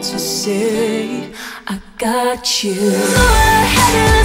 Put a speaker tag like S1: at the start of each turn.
S1: to say I got you.